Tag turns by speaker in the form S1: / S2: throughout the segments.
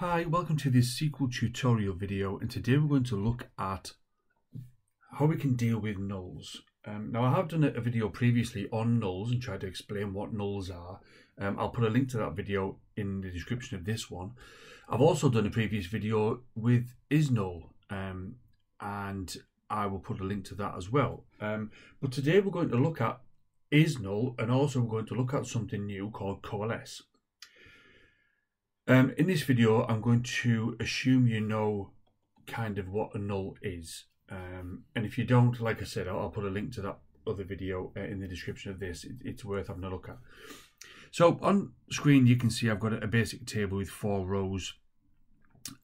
S1: Hi, welcome to this SQL tutorial video and today we're going to look at how we can deal with nulls. Um, now I have done a video previously on nulls and tried to explain what nulls are. Um, I'll put a link to that video in the description of this one. I've also done a previous video with isNull um, and I will put a link to that as well. Um, but today we're going to look at isNull and also we're going to look at something new called coalesce. Um, in this video, I'm going to assume you know kind of what a null is. Um, and if you don't, like I said, I'll, I'll, put a link to that other video uh, in the description of this. It, it's worth having a look at. So on screen, you can see I've got a basic table with four rows,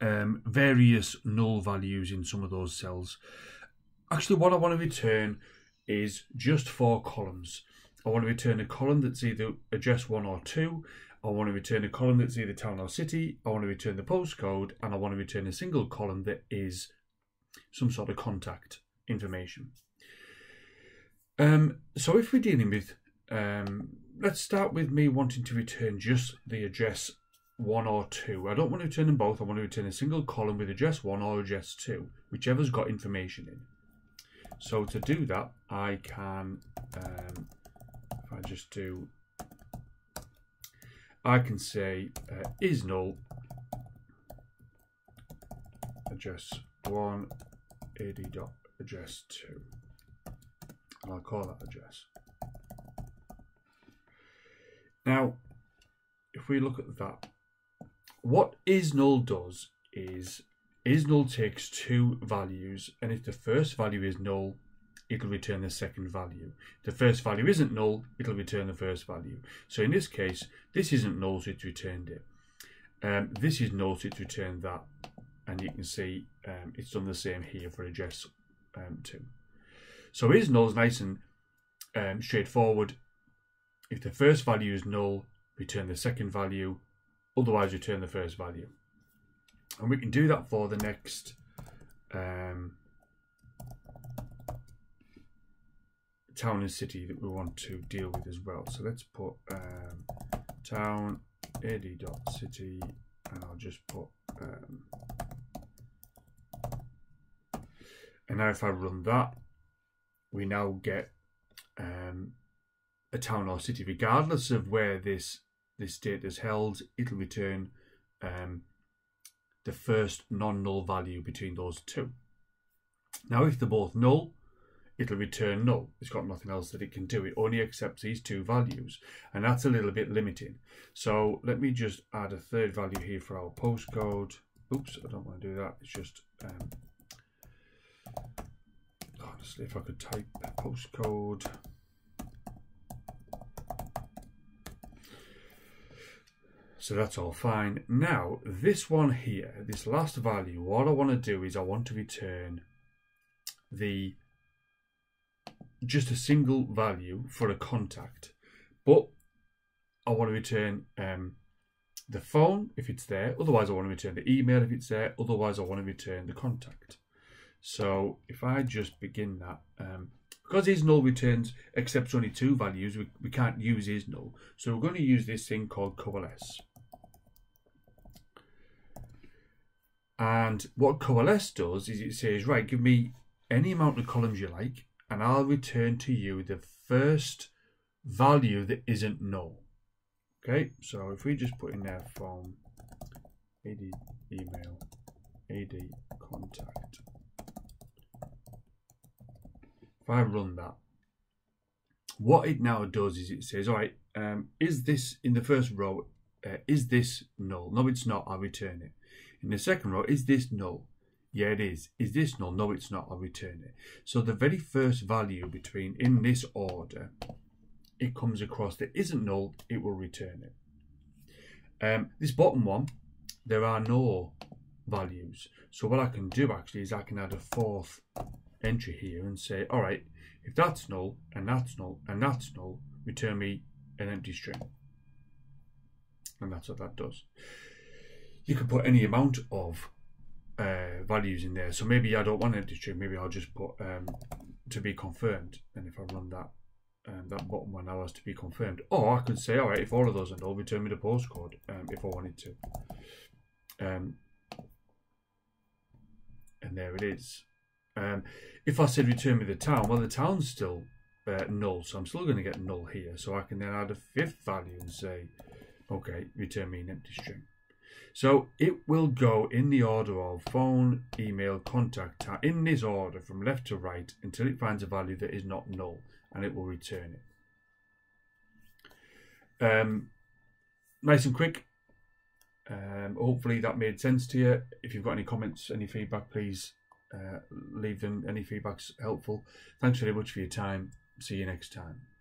S1: um, various null values in some of those cells. Actually, what I want to return is just four columns. I want to return a column that's either address one or two, I want to return a column that's either town or city, I want to return the postcode, and I want to return a single column that is some sort of contact information. Um, so if we're dealing with, um, let's start with me wanting to return just the address one or two. I don't want to return them both, I want to return a single column with address one or address two, whichever's got information in. So to do that, I can, um, if I just do I can say uh, is null address 1 ad dot address 2 and I'll call that address. Now if we look at that what is null does is is null takes two values and if the first value is null it'll return the second value. The first value isn't null, it'll return the first value. So in this case, this isn't null, so it's returned it. Um, this is null, so it's returned that. And you can see um, it's done the same here for address um, 2. So is null is nice and um, straightforward. If the first value is null, return the second value. Otherwise, return the first value. And we can do that for the next um, town and city that we want to deal with as well. So let's put um, town ad.city and I'll just put um, and now if I run that we now get um, a town or city regardless of where this this state is held it'll return um, the first non-null value between those two. Now if they're both null it'll return null. It's got nothing else that it can do. It only accepts these two values, and that's a little bit limiting. So let me just add a third value here for our postcode. Oops, I don't want to do that. It's just, um, honestly, if I could type postcode. So that's all fine. Now, this one here, this last value, what I want to do is I want to return the just a single value for a contact. But I want to return um, the phone if it's there. Otherwise, I want to return the email if it's there. Otherwise, I want to return the contact. So if I just begin that, um, because is null returns accepts only two values, we, we can't use is null. So we're going to use this thing called coalesce. And what coalesce does is it says, right, give me any amount of columns you like and I'll return to you the first value that isn't null. Okay, so if we just put in there from ad email, ad contact, if I run that, what it now does is it says, all right, um, is this in the first row, uh, is this null? No, it's not, I'll return it. In the second row, is this null? Yeah, it is. Is this null? No, it's not. I'll return it. So the very first value between in this order, it comes across that isn't null, it will return it. Um, this bottom one, there are no values. So what I can do actually is I can add a fourth entry here and say, all right, if that's null and that's null and that's null, return me an empty string. And that's what that does. You can put any amount of uh, values in there. So maybe I don't want empty string. Maybe I'll just put um, to be confirmed. And if I run that, um, that bottom one now has to be confirmed. Or I could say, all right, if all of those are null, return me the postcode um, if I wanted to. Um, and there it is. Um, if I said return me the town, well, the town's still uh, null, so I'm still going to get null here. So I can then add a fifth value and say, okay, return me an empty string. So it will go in the order of phone, email, contact, in this order from left to right until it finds a value that is not null and it will return it. Um, nice and quick. Um, hopefully that made sense to you. If you've got any comments, any feedback, please uh, leave them. Any feedback's helpful. Thanks very much for your time. See you next time.